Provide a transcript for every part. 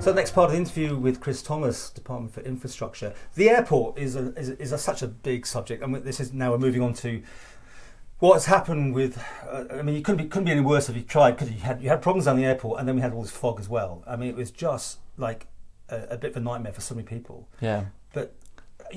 So the next part of the interview with Chris Thomas, Department for Infrastructure. The airport is a, is, a, is a, such a big subject, and this is now we're moving on to what's happened with. Uh, I mean, it couldn't be couldn't be any worse if you tried because you had you had problems down the airport, and then we had all this fog as well. I mean, it was just like a, a bit of a nightmare for so many people. Yeah. But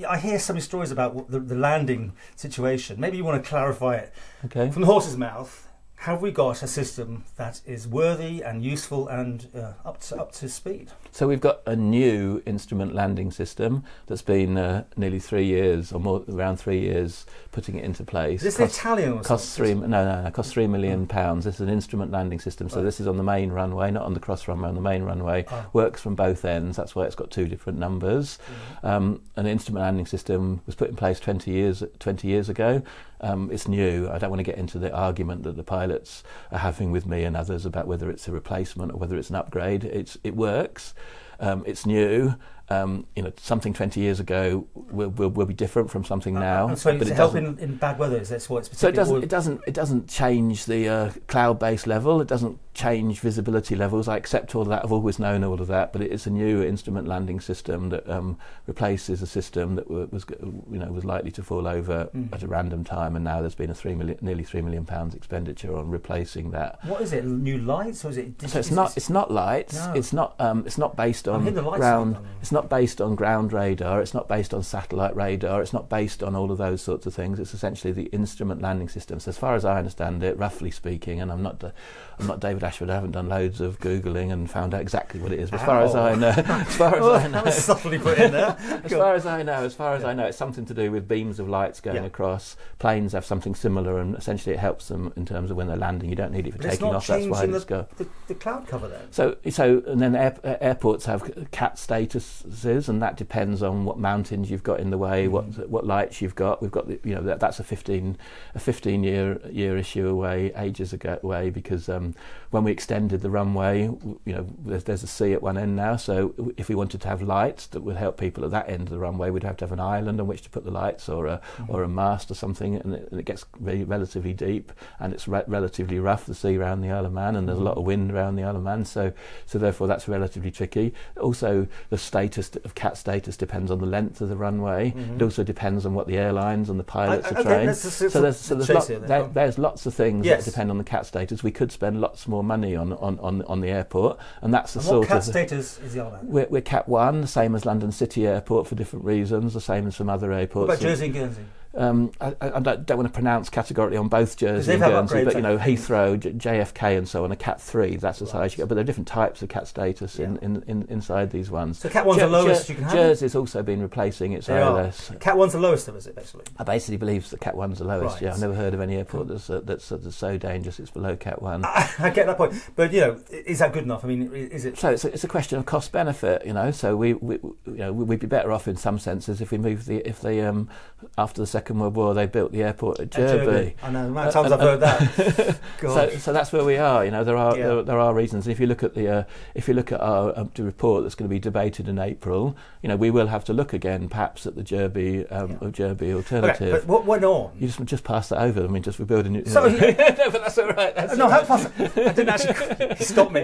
I hear so many stories about the, the landing situation. Maybe you want to clarify it Okay. from the horse's mouth. Have we got a system that is worthy and useful and uh, up to up to speed? So we've got a new instrument landing system that's been uh, nearly three years or more, around three years, putting it into place. Is this Cost- Italian or Costs three no no no costs three million pounds. This is an instrument landing system, so Right. this is on the main runway, not on the cross runway. On the main runway, Oh. works from both ends. That's why it's got two different numbers. Um, an instrument landing system was put in place 20 years 20 years ago. Um, it's new. I don't want to get into the argument that the pilots are having with me and others about whether it's a replacement or whether it's an upgrade. It's it works. Um, it's new. Um, you know, something 20 years ago will, will, will be different from something now. And so but it's it help doesn't- in, in bad weather. Is that what it's so it doesn't. It doesn't. It doesn't change the uh, cloud-based level. It doesn't change visibility levels. I accept all of that. I've always known all of that. But it is a new instrument landing system that um, replaces a system that was, you know, was likely to fall over Mm. at a random time. And now there's been a three million, nearly three million pounds expenditure on replacing that. What is it? New lights or is it? So it's is not. It's not lights. No. It's not. Um, it's not based on ground. It's not based on ground radar. It's not based on satellite radar. It's not based on all of those sorts of things. It's essentially the instrument landing system. So as far as I understand it, roughly speaking, and I'm not, I'm not David Ashford. I haven't done loads of googling and found out exactly what it is. But as far as I know, as far as Oh, I know, that was subtly put in there. as far as I know, as far as I know, it's something to do with beams of lights going Yeah. across. Planes have something similar, and essentially it helps them in terms of when they're landing. You don't need it for But taking off. That's why changing it's go. the, the cloud cover then. So, so, and then air, uh, airports have cat and that depends on what mountains you've got in the way, Mm. what what lights you've got. We've got, the, you know, that, that's a fifteen a fifteen year year issue away, ages ago away, because um, when we extended the runway, you know, there's, there's a sea at one end now. So, if we wanted to have lights that would help people at that end of the runway, we'd have to have an island on which to put the lights, or a Mm-hmm. or a mast or something, and it, and it gets relatively deep, and it's re- relatively rough the sea around the Isle of Man, and there's a lot of wind around the Isle of Man. So, so therefore that's relatively tricky. Also, the status of cat status depends on the length of the runway. It also depends on what the airlines and the pilots I- are Mm-hmm. okay, trained. so there's, so there's, lot, there- there's lots of things Yes. that depend on the cat status. We could spend lots more money on on, on, on the airport, and that's the And sort what cat of status is the other we're, we're Cat One, the same as London City Airport for different reasons, the same as some other What airports. about Jersey and Guernsey? Um, I, I I don't, don't want to pronounce categorically on both Jersey and Guernsey, but you know Heathrow, J- JFK, and so on. A Cat three, that's as high as you Right. go. But there are different types of cat status Yeah. in, in, inside these ones. So Cat 1's the lowest Jer- you can have? Jersey's also been replacing its They are. ILS. Cat 1's the lowest of us, basically. I basically believe that Cat one's the lowest. Right. Yeah, I've never heard of any airport that's uh, that's, uh, that's so dangerous it's below Cat one. I get that point, but you know, is that good enough? I mean, is it? So it's a, it's a question of cost benefit, you know. So we, we you know we'd be better off in some senses if we moved the if the um after the Second World War they built the airport at Jurby. I know. The amount of Uh, times I've uh, heard that. So, so that's where we are. You know, there are Yeah. there, there are reasons. If you look at the uh, if you look at our um, report that's going to be debated in April, you know, we will have to look again, perhaps at the Jurby um, Yeah. Jurby Okay, alternative. but what went on? you just just pass that over. I mean, just we're building it. So you- no, but that's all right. That's no, all how I didn't actually stop me.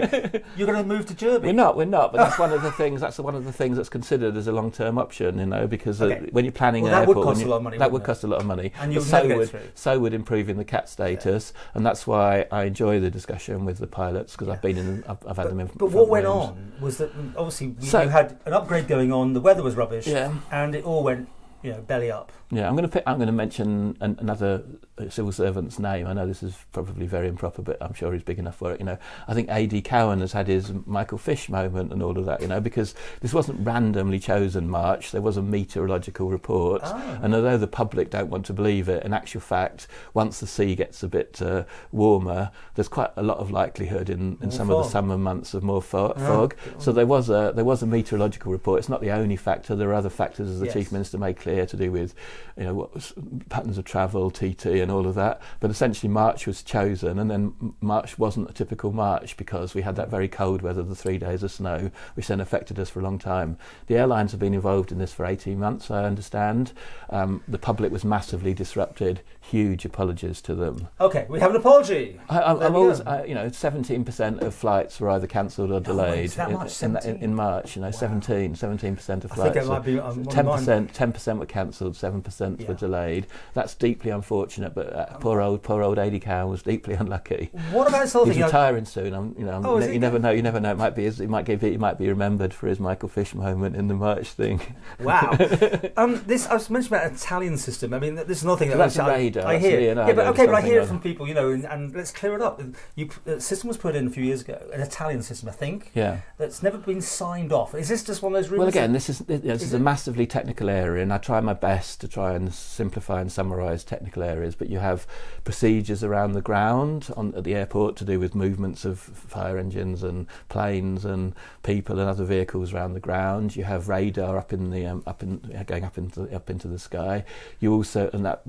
You're going to move to Jurby. We're not, we're not, but that's one of the things. That's one of the things that's considered as a long-term option, you know, because uh, when you're planning Well, an that would airport, cost a lot of money, That would? Cost a lot of money. And you'll so would through. so would improving the cat status, and that's why I enjoy the discussion with the pilots because I've been in, I've, I've had them in. But what went rooms. on was that mm, obviously we, So- you had an upgrade going on. The weather was rubbish, Yeah, and it all went, you know, belly up. Yeah. I'm going to I'm going to mention an, another uh, civil servant's name. I know this is probably very improper, but I'm sure he's big enough for it. You know, I think A.D. Cowan has had his Michael Fish moment and all of that. You know, because this wasn't randomly chosen March. There was a meteorological report. Ah. And although the public don't want to believe it, in actual fact, once the sea gets a bit uh, warmer, there's quite a lot of likelihood in, in some of the summer months of more fo- Ah, fog. So there was a there was a meteorological report. It's not the only factor. There are other factors, as the Yes. chief minister made clear, to do with you know, what was patterns of travel, TT, and all of that. But essentially, March was chosen, and then March wasn't a typical March because we had that very cold weather, the three days of snow, which then affected us for a long time. The airlines have been involved in this for 18 months, I understand. Um, the public was massively disrupted. Huge apologies to them. Okay, we have an apology. I, am always, I, you know, 17% of flights were either cancelled or delayed oh, wait, in, in, in, in, March. You know, wow. 17, 17% of flights. I think it might be um, 10%, 10% were cancelled, 7% yeah. were delayed. That's deeply unfortunate, but uh, poor old, poor old Adi Cowan was deeply unlucky. What about something? He's retiring soon. I'm, you know, oh, ne- you never know. You never know. It might be. His, he might give. He might be remembered for his Michael Fish moment in the March thing. Wow. um, this I was mentioning about Italian system. I mean, this is another thing so that that's I, radar. I hear. Leonardo yeah, but okay, but I hear it from people. You know, and, and let's clear it up. You, the system was put in a few years ago. An Italian system, I think. Yeah. That's never been signed off. Is this just one of those? Well, again, this is this is, is a massively technical area, and I try my best to try and simplify and summarise technical areas. But you have procedures around the ground on, at the airport to do with movements of fire engines and planes and people and other vehicles around the ground. You have radar up in the um, up in going up into up into the sky. You also and that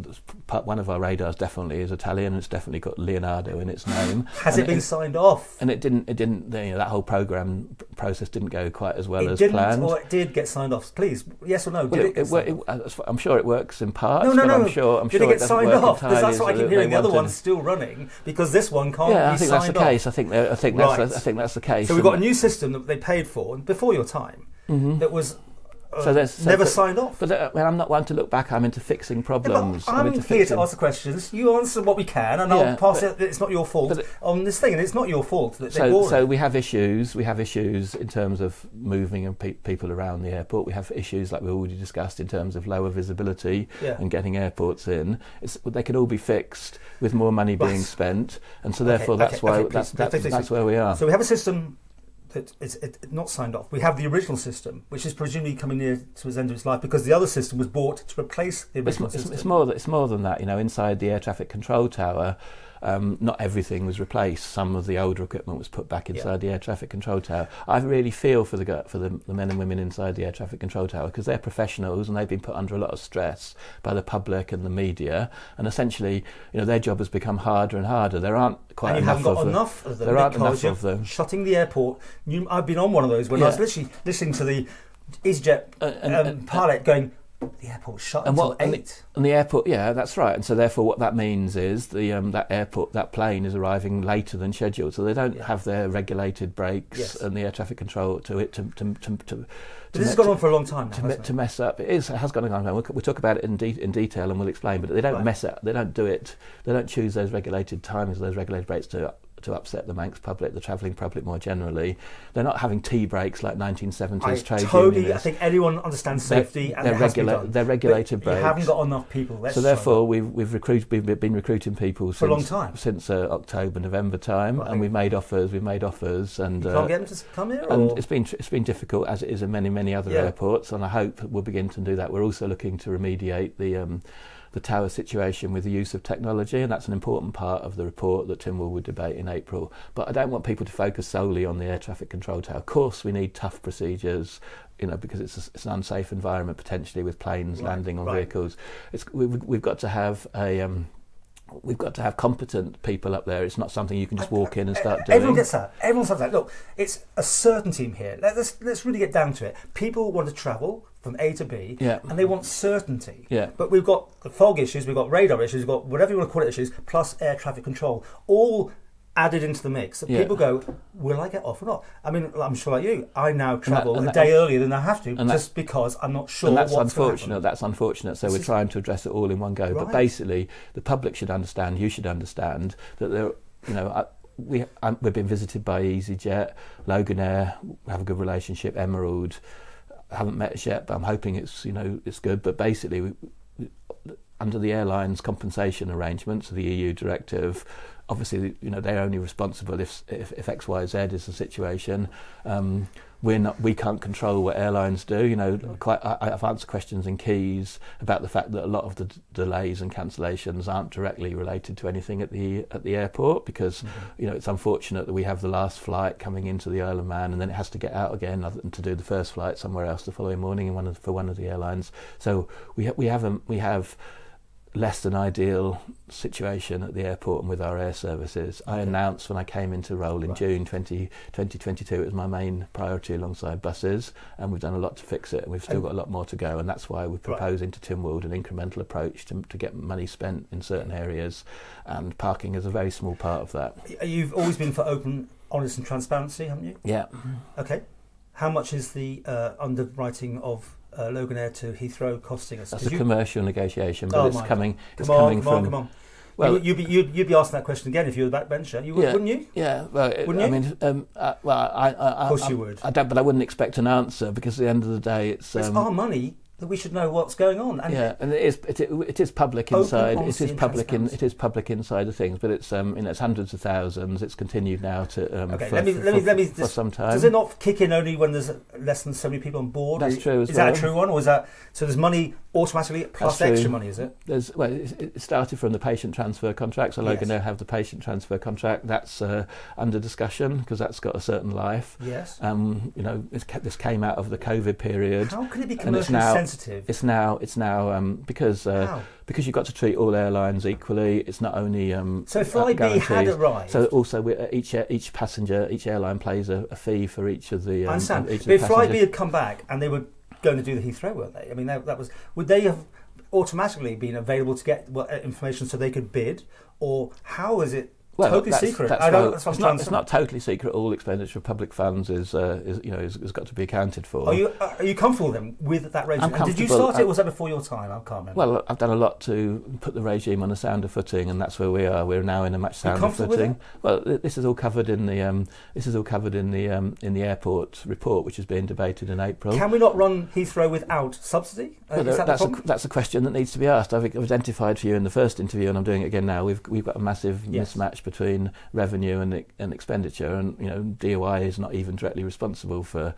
part, one of our radars definitely is Italian. It's definitely got Leonardo in its name. Has and it been it, signed off? And it didn't. It didn't. You know, that whole program process didn't go quite as well it as didn't, planned. Or it did get signed off. Please, yes or no? Well, did it, it, it, I'm sure it works in parts. No, no, no. I'm sure. I'm did sure it get signed off? Because that's what I keep hearing. The other one's still running because this one can't. Yeah, be I think that's the case. I think I think that's I think that's the case. So we've got a new system that they paid for before your time mm-hmm. that was so there's so never signed off. But uh, I'm not one to look back. I'm into fixing problems. Yeah, I'm, I'm here to ask questions. You answer what we can, and Yeah, I'll pass but- it. It's not your fault on this thing, and it's not your fault that they're So, so we have issues. We have issues in terms of moving and pe- people around the airport. We have issues like we already discussed in terms of lower visibility Yeah. and getting airports in. It's, they can all be fixed with more money being spent, and so Okay, therefore that's okay, why okay, that's please, that's, please, that's where we are. So we have a system that is it, not signed off. We have the original system, which is presumably coming near to its end of its life because the other system was bought to replace the it's, original it's, system. it's more. It's more than that. You know, inside the air traffic control tower, um, not everything was replaced. Some of the older equipment was put back inside the air traffic control tower. I really feel for the for the, the men and women inside the air traffic control tower because they're professionals and they've been put under a lot of stress by the public and the media. And essentially, you know, their job has become harder and harder. There aren't quite and you enough haven't got of enough of them There aren't enough of them. shutting the airport. You, I've been on one of those when I was literally listening to the EasyJet Uh, and- um, and- pilot going, the airport shut And until what- and the- eight. And the airport, yeah, that's right. And so therefore, what that means is the um, that airport, that plane is arriving later than scheduled, so they don't Yeah. have their regulated breaks Yes. and the air traffic control to it to to to. to But this has gone on for a long time now, to, to mess up. It is. It has gone on. We'll, we'll talk about it in, de- in detail and we'll explain. But they don't Right. mess up. They don't do it. They don't choose those regulated timings, those regulated rates to to upset the Manx public, the travelling public more generally. They're not having tea breaks like 1970s I trade totally, I think anyone understands They're- safety and they're it has to be regula- they're But regulated You haven't got enough people. Let's so therefore, we've we've recruited we've been recruiting people For a long since time. since uh, October November time, Right. and we've made offers. We've made offers, and uh, you can't get them to come here. and or? it's been it's been difficult as it is in many many other Yeah. airports, and I hope we'll begin to do that. We're also looking to remediate the um, the tower situation with the use of technology, and that's an important part of the report that Tynwald would debate in April. But I don't want people to focus solely on the air traffic control tower. Of course, we need tough procedures. You know, because it's, a, it's an unsafe environment potentially with planes Right, landing on right. vehicles. It's, we've, we've got to have a um, we've got to have competent people up there. It's not something you can just walk in and start doing. Everyone gets that. Everyone says that. Look, it's a certain team here. Let- Let's let's really get down to it. People want to travel from A to B, Yeah. and they want certainty. Yeah. But we've got the fog issues, we've got radar issues, we've got whatever you want to call it issues, plus air traffic control, all added into the mix. So Yeah. people go, will I get off or not? I mean, I'm sure like you, I now travel and a that- day earlier than I have to, and just because I'm not sure and that's unfortunate. That's unfortunate. So This we're is- trying to address it all in one go. But basically, the public should understand. You should understand that there. You know, I, we um, we've been visited by EasyJet, Logan Air. We have a good relationship. Emerald. I haven't met us yet, but I'm hoping it's you know it's good. But basically, we, under the airlines compensation arrangements, the EU directive, obviously, you know, they're only responsible if, if, if X, Y, Z is the situation. Um, we're not, we can't control what airlines do. You know, quite, I, I've answered questions in Keys about the fact that a lot of the d- delays and cancellations aren't directly related to anything at the at the airport because Mm-hmm. you know it's unfortunate that we have the last flight coming into the Isle of Man and then it has to get out again other than to do the first flight somewhere else the following morning in one of, for one of the airlines. So we ha- we haven't we have less than ideal situation at the airport and with our air services. I announced when I came into role in Right. June 20, 2022 it was my main priority alongside buses and we've done a lot to fix it and we've still And- got a lot more to go and that's why we're proposing to Tynwald an incremental approach to, to get money spent in certain areas and parking is a very small part of that. You've always been for open, honest, and transparency, haven't you? Yeah. Okay. How much is the uh, underwriting of uh, Logan Air to Heathrow costing us? That's a you- commercial negotiation, but Oh it's coming. It's come on, coming come on, come on. Well, you, you'd, be, you'd, you'd be asking that question again if you were the backbencher, you would, Yeah. wouldn't you? Yeah, well, it- Wouldn't you? I mean, um, uh, well, I, I, I, Of course I, you would. I don't, but I wouldn't expect an answer because at the end of the day, it's. it's Um, our money that we should know what's going on. And yeah, and it is it, it is public inside. It is public in it is public inside of things, but it's um you know it's hundreds of thousands. It's continued now to um Okay, for, let me- for, let me- let me for just- some time. Does it not kick in only when there's less than so many people on board? That's true as Is that a true one, or is that so? There's money automatically plus extra money, is it? There's well, it, it started from the patient transfer contract. So Logan Yes. now have the patient transfer contract. That's uh, under discussion because that's got a certain life. Yes. Um, you know, it's, this came out of the COVID period. How can it be and it's commercially now- sensitive? It's now it's now um, because uh, because you've got to treat all airlines equally. It's not only um, So uh, Flybe had guarantees. arrived. So also, we, uh, each each passenger, each airline pays a, a fee for each of the. Um, I understand. each But if Flybe had come back and they were going to do the Heathrow, weren't they? I mean, that, that was. Would they have automatically been available to get what, uh, information so they could bid, or how is it Well, totally that's, secret? That's. That's it's, not, it's not totally secret. All expenditure of public funds is, uh, is you know, is, has got to be accounted for. Are you uh, are you comfortable then with that regime? Did you start it? I- or Was that before your time? I can't remember. Well, I've done a lot to put the regime on a sounder footing, and that's where we are. We're now in a much sounder footing. Well, this is all covered in the um, this is all covered in the um, in the airport report, which is being debated in April. Can we not run Heathrow without subsidy? Uh, Well, that that's, a, that's a question that needs to be asked. I've identified for you in the first interview, and I'm doing it again now. We've we've got a massive Yes. mismatch between revenue and and expenditure, and you know DOI is not even directly responsible for.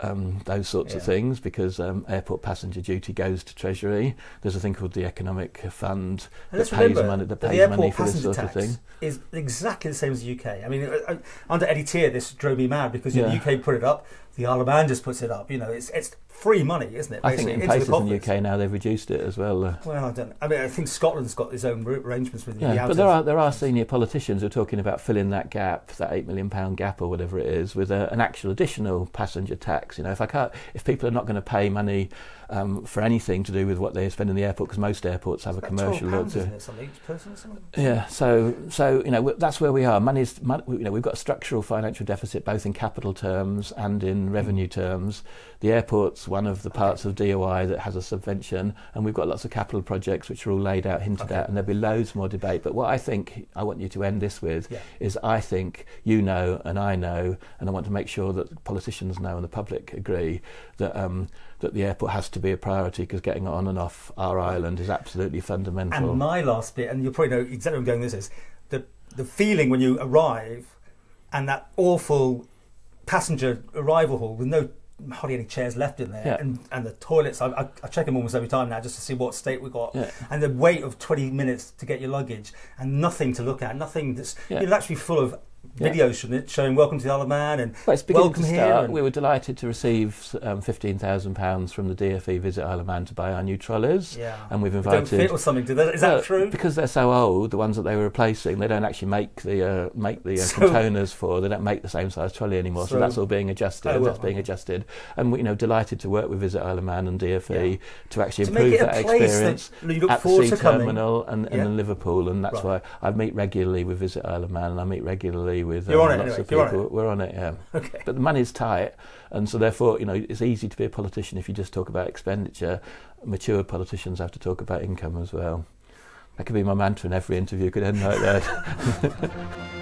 Um, those sorts of things because um, airport passenger duty goes to Treasury. There's a thing called the Economic Fund And that pays remember money that that pays money for this sort of thing. is exactly the same as the UK. I mean, uh, uh, under Eddie Teare, this drove me mad because Yeah. the UK put it up, the Isle of Man just puts it up. You know, it's it's free money, isn't it? I think in places in the. UK now they've reduced it as well. Uh, Well, I don't. I mean, I think Scotland's got its own arrangements with the Yeah, outer- but there are there are senior politicians who are talking about filling that gap, that eight million pound gap or whatever it is, with a, an actual additional passenger tax. You know, if I can't, if people are not going to pay money um, for anything to do with what they spend in the airport, because most airports have a commercial 12 look to. it, something each person or something? Yeah, so so you know that's where we are. Money's mon- you know we've got a structural financial deficit both in capital terms and in revenue terms. The airport's one of the parts of DOI that has a subvention, and we've got lots of capital projects which are all laid out, hinted Okay. at, and there'll be loads more debate. But what I think I want you to end this with Yeah. is I think you know and I know, and I want to make sure that politicians know and the public agree that um, that the airport has to be a priority because getting on and off our island is absolutely fundamental. And my last bit, and you'll probably know exactly where I'm going. This is the the feeling when you arrive, and that awful passenger arrival hall with no hardly any chairs left in there, Yeah. and and the toilets. I, I, I check them almost every time now just to see what state we got, Yeah. and the wait of 20 minutes to get your luggage, and nothing to look at, nothing that's Yeah. actually full of Shouldn't it, showing welcome to the Isle of Man and Well, welcome here. We were delighted to receive um, £15,000 from the DFE Visit Isle of Man to buy our new trolleys. yeah, And we've They don't invited. fit or something. Do they, is Well, that true? Because they're so old, the ones that they were replacing, they don't actually make the uh, make the uh, So- containers for. They don't make the same size trolley anymore. So, So- that's all being adjusted. Oh, well, that's being adjusted, and we, you know, delighted to work with Visit Isle of Man and DFE Yeah. to actually to improve that experience that at the sea terminal and, and Yeah. in Liverpool, and that's Right. why I meet regularly with Visit Isle of Man, and I meet regularly with You're um, on it lots anyway, of you're on people. We're on it, yeah. Okay. But the money's tight, and so therefore, you know, it's easy to be a politician if you just talk about expenditure. Mature politicians have to talk about income as well. That could be my mantra in every interview. Could end like that.